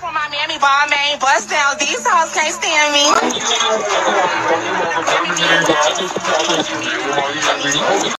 from Miami, Balmain, bust down. These hoes can't stand me.